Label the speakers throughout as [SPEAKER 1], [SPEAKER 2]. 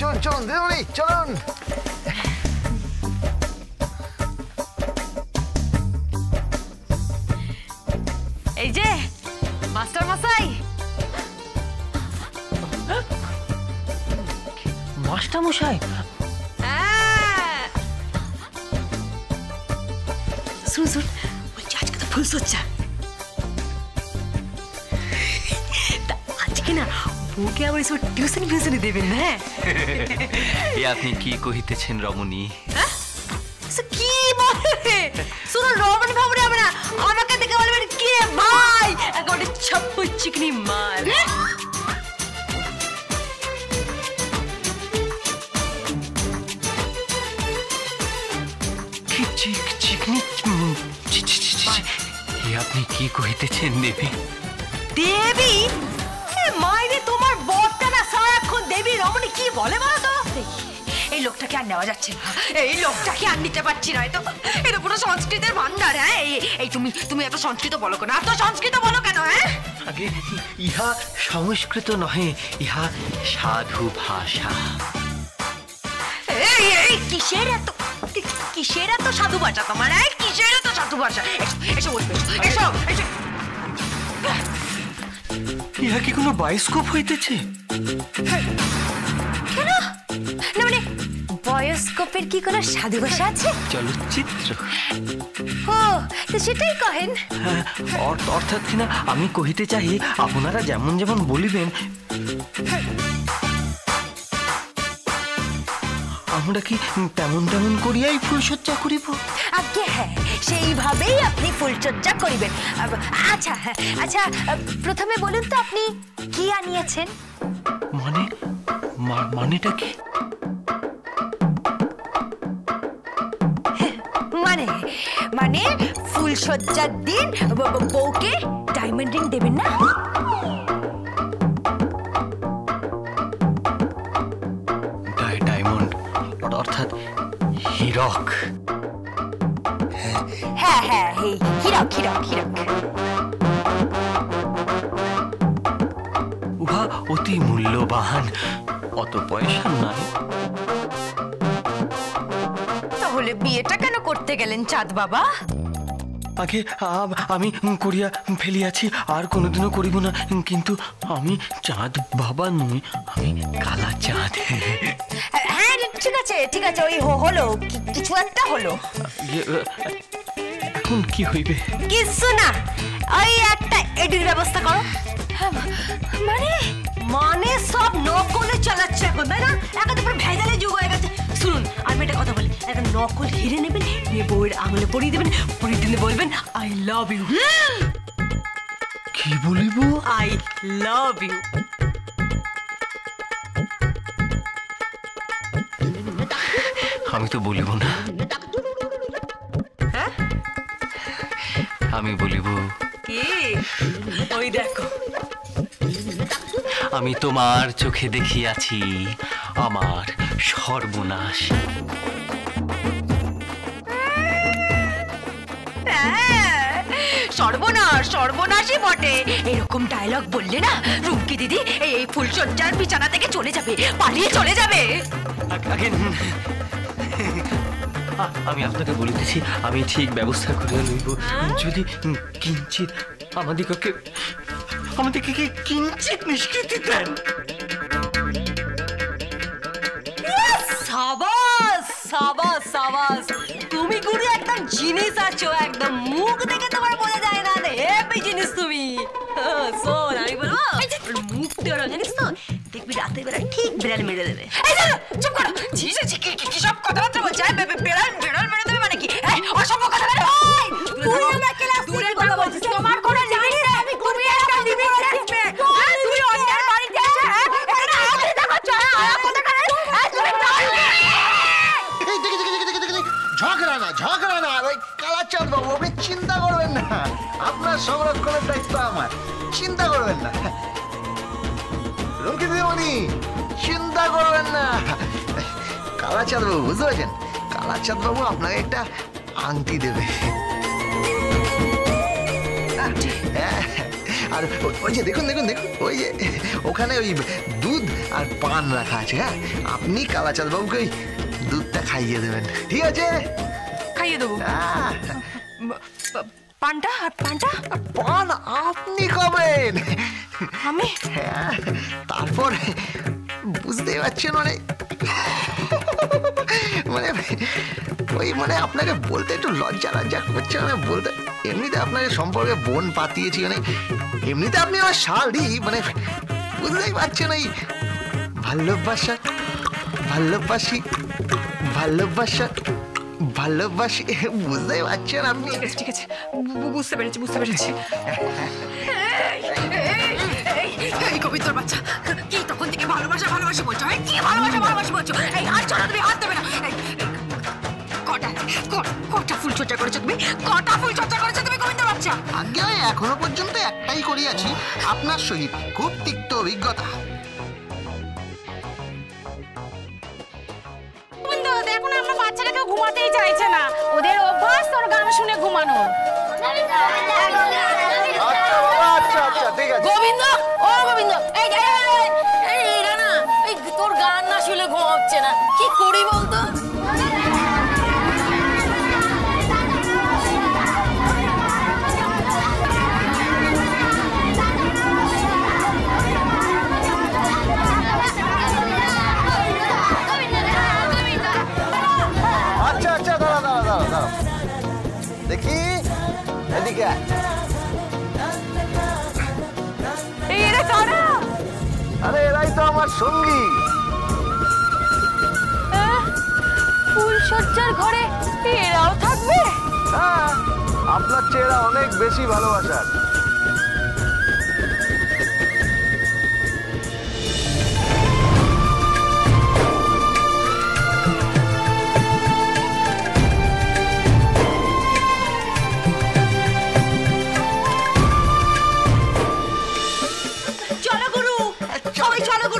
[SPEAKER 1] চলুন চলুন দিদিমণি চলুন
[SPEAKER 2] এই যে মাস্টার মশাই
[SPEAKER 3] মাস্টার মশাই
[SPEAKER 2] হ্যাঁ। শুন শুন বলছি আজকে তো ফুল সজ্জা। আজকে না বউকে আবার এসব টিউশন ফিউশন দেবেন না হ্যাঁ।
[SPEAKER 3] এ আপনি কি কহিতেছেন রমণী?
[SPEAKER 2] সে কি বলে শুনুন রমণী ভাবরে না আমাকে দেখে বলবেন কে ভাই? একেবারে ছাপ্পু চিকনি মাল
[SPEAKER 3] কি চিক চিকনি আপনি কি কহিতেছেন দেবী?
[SPEAKER 2] দেবী? তো এই লোকটাকে আর নেওয়া যাচ্ছে না। এই লোকটাকে আর নিতে পারছি না তো। এটা পুরো সংস্কৃতের ভান্ডার হ্যাঁ? এই- তুমি তুমি এত সংস্কৃত বলো কেন? এত সংস্কৃত বলো কেন হ্যাঁ?
[SPEAKER 3] আগে ইহা সংস্কৃত নহে ইহা সাধু ভাষা।
[SPEAKER 2] এই এই কিসের এত কিসের এত সাধু ভাষা তোমার এই? কিসের এত সাধু ভাষা? এসো, এসো এসো এসো
[SPEAKER 3] ইহা কি কোনো বায়োস্কোপ হইতেছে?
[SPEAKER 2] মানে বয়স্কোপের কি কোনো সাধু ভাষা আছে?
[SPEAKER 3] চলচ্চিত্র।
[SPEAKER 2] ও তো সেটাই কহেন।
[SPEAKER 3] হ্যাঁ, অর্থ- অর্থাৎ কিনা আমি কহিতে চাই আপনারা যেমন যেমন বলিবেন আমরা কি তেমন তেমন করিয়াই ফুলসজ্জা করিব?
[SPEAKER 2] আজ্ঞে হ্যাঁ সেইভাবেই আপনি ফুলচর্চা করিবেন। আচ্ছা হ্যাঁ আচ্ছা প্রথমে বলুন তো আপনি কি আনিয়েছেন?
[SPEAKER 3] মানে মানেটা কি?
[SPEAKER 2] মানে? মানে ফুলসজ্জার দিন বউকে ডায়মন্ড রিং দেবেন না?
[SPEAKER 3] ডায়মন্ড অর্থাৎ হীরক।
[SPEAKER 2] হ্যাঁ হ্যাঁ এই হিরক হিরক হিরক।
[SPEAKER 3] উহা অতি মূল্যবান অত পয়সা নাই।
[SPEAKER 2] তাহলে বিয়েটা করতে গেলেন চাঁদ বাবা?
[SPEAKER 3] আগে আমি করিয়া ফেলিয়াছি আর কোনোদিনও করিব না। কিন্তু আমি চাঁদ বাবা নই আমি কালা চাঁদ।
[SPEAKER 2] হ্যাঁ ঠিক আছে ঠিক আছে ওই হলো কিছু একটা হলো।
[SPEAKER 3] ইয়ে, এখন কি হইবে?
[SPEAKER 2] কিছু না ওই একটা এডির ব্যবস্থা করো। মানে মানে সব নকলে চালাচ্ছে এখন তাই না? এখন তো পুরো ভেজালে যুগ হয়ে গেছে। শুনুন আমি একটা কথা বলি। একটা নকল হিরে নেবেন নিয়ে বউয়ের আঙুলে পরিয়ে দেবেন পরিয়ে দিলে বলবেন আই লাভ ইউ
[SPEAKER 3] কি বলিব?
[SPEAKER 2] আই লাভ ইউ
[SPEAKER 3] আমি তো বলিব না।
[SPEAKER 2] হ্যাঁ?
[SPEAKER 3] আমি বলিব।
[SPEAKER 2] কি? ওই দেখো।
[SPEAKER 3] আমি তোমার চোখে দেখিয়াছি। আমার সর্বনাশ।
[SPEAKER 2] হ্যাঁ, সর্বনাশ সর্বনাশই বটে। এরকম ডায়লগ বললে না রুমকি দিদি এই ফুলসজ্জার বিছানা থেকে চলে যাবে পালিয়ে চলে যাবে।
[SPEAKER 3] আমি আপনাকে বলিতেছি আমি ঠিক ব্যবস্থা করিয়া লইব। যদি কিঞ্চিত আমাদিগকে আমাদেরকে কিঞ্চিত নিষ্কৃতি দেন?
[SPEAKER 2] সাবাস তুমি গুরু একদম জিনিস আছো একদম মুখ দেখে তোমার বোঝা যায় না হেপি জিনিস তুমি। হ্যাঁ, শোন আমি বলব মুখ দিয়ে ওরা জানিস তো? দেখবি রাতের বেলা ঠিক বিড়াল মেরে দেবে। এই চুপ করো। ঝি ঝি ঝি, কি কি- কি সব কথাবার্তা বলছে
[SPEAKER 1] চিন্তা করবেন না। রুমকি দিদিমণি চিন্তা করবেন না। কালাচাঁদ বাবু বুঝতে পারছেন? কালাচাঁদ বাবু আপনাকে একটা আংটি দেবে। হ্যাঁ, আর ওই যে দেখুন দেখুন দেখুন ওই যে ওখানে ওই দুধ আর পান রাখা আছে হ্যাঁ? আপনি কালাচাঁদ বাবুকে ওই দুধটা খাইয়ে দেবেন। ঠিক আছে?
[SPEAKER 2] খাইয়ে দেবো। ব- পানটা আর পানটা
[SPEAKER 1] পান আপনি খাবেন
[SPEAKER 2] আমি?
[SPEAKER 1] হ্যাঁ তারপর বুঝতে পারছেন মানে মানে ওই মানে আপনাকে বলতে একটু লজ্জা লজ্জা করছে মানে বলতে এমনিতে আপনাকে সম্পর্কে বোন পাতিয়েছি মানে এমনিতে আপনি আমার শালি মানে বুঝতেই পারছেন ওই ভালোবাসা ভালোবাসি ভালোবাসা ভালোবাসি বুঝতেই পারছেন আপনি?
[SPEAKER 2] ঠিক আছে ঠিক আছে। বুঝতে পেরেছি বুঝতে পেরেছি।
[SPEAKER 4] এই কবিতর বাচ্চা কি তখন থেকে ভালোবাসা ভালোবাসা বলছো? এই কি ভালোবাসা ভালোবাসা বলছো? এই হাত ছড়া তুমি হাত দেবে না। এই, এই, কটা কটা ফুল চর্চা করেছ তুমি? কটা ফুল চর্চা করেছ তুমি কবিতর বাচ্চা?
[SPEAKER 1] আগে এখনও পর্যন্ত একটাই করিয়াছি আপনার সহিত খুব তিক্ত অভিজ্ঞতা।
[SPEAKER 4] কেউ ঘুমাতেই চাইছে না। ওদের অভ্যাস তোর গান শুনে ঘুমানো
[SPEAKER 1] আচ্ছা আচ্ছা আচ্ছা ঠিক আছে।
[SPEAKER 4] গোবিন্দ
[SPEAKER 1] এদিকে
[SPEAKER 2] এরা কারা?
[SPEAKER 1] আরে এরাই তো আমার সঙ্গী।
[SPEAKER 2] আহ, ফুলসজ্জার ঘরে এরাও থাকবে?
[SPEAKER 1] হ্যাঁ আপনার চেহারা অনেক বেশি ভালোবাসার।
[SPEAKER 2] সবাই চলো গুরু চলো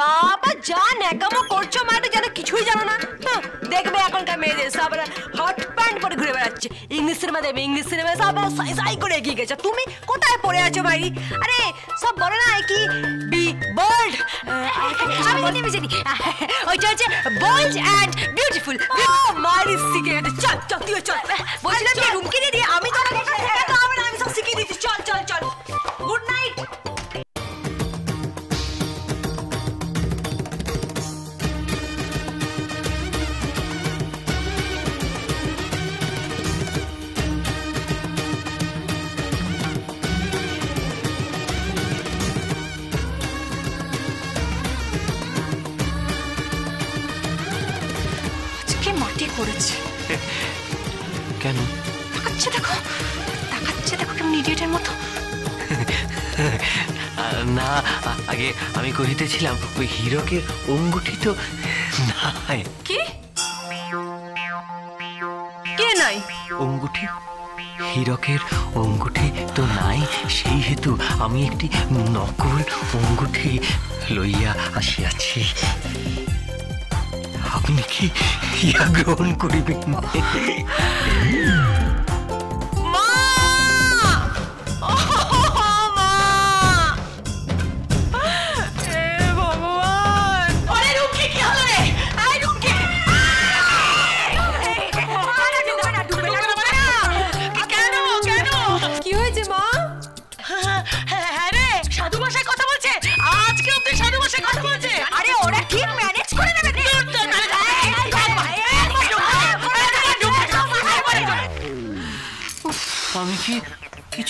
[SPEAKER 2] বাবা যা ন্যাকামো করছ মানে যেন কিছুই জানো না। হ্যাঁ, দেখবে এখনকার মেয়েদের সব হট প্যান্ট পরে ঘুরে বেড়াচ্ছে। ইংলিশ সিনেমা দেবে ইংলিশ সিনেমা সব সাই সাই করে এগিয়ে গেছে। তুমি কোথায় পড়ে আছো ভাই আরে সব বলে না কি? বি বোল্ড
[SPEAKER 4] আমি জানি আমি জানি
[SPEAKER 2] ওইটা হচ্ছে বোল্ড অ্যান্ড বিউটিফুল মারি শিখে গেছে। চল চল তুই চল। কেন?
[SPEAKER 4] তাকাচ্ছে দেখো তাকাচ্ছে দেখো কেমন ইডিয়েটের মতো।
[SPEAKER 3] না আগে আমি কহিতেছিলাম ওই হিরকের অঙ্গুঠি তো নাই।
[SPEAKER 2] কি? কে নাই?
[SPEAKER 3] অঙ্গুঠি? হীরকের অঙ্গুঠি তো নাই সেই হেতু আমি একটি নকল অঙ্গুঠি লইয়া আসিয়াছি। আপনি কি ইহা গ্রহণ করিবেন?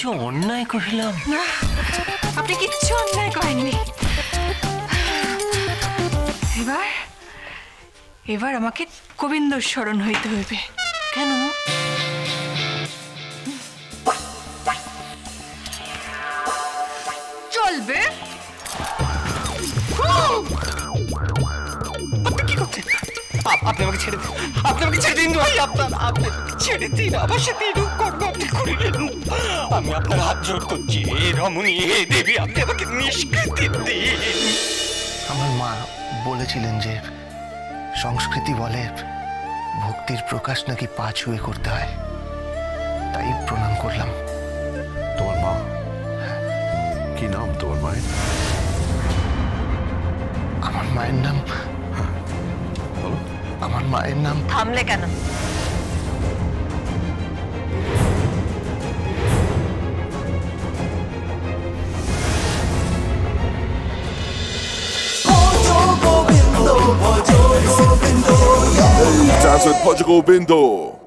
[SPEAKER 3] কিছু অন্যায় করিলাম।
[SPEAKER 2] আপনি কিচ্ছু অন্যায় করেননি।
[SPEAKER 5] এবার এবার আমাকে গোবিন্দর স্মরণ হইতে হইবে।
[SPEAKER 2] কেন?
[SPEAKER 3] আপনি আমাকে ছেড়ে দিন। আপনি আমাকে ছেড়ে দিন ভাই আপনার আপনি ছেড়ে দিন আমার সাথে এরকম করব আপনি করিলেন আমি আপনার হাত জোর করছি হে রমণী হে দেবী আপনি আমাকে নিষ্কৃতি দিন।
[SPEAKER 1] আমার মা বলেছিলেন যে সংস্কৃতি বলে ভক্তির প্রকাশ নাকি পা ছুঁয়ে করতে হয়। তাই প্রণাম করলাম।
[SPEAKER 6] তোমার মা? কি নাম তোমার মায়ের?
[SPEAKER 1] আমার মায়ের নাম আমার মায়ের নাম
[SPEAKER 2] থামলে কেন
[SPEAKER 7] Dance with Portugal Bindo.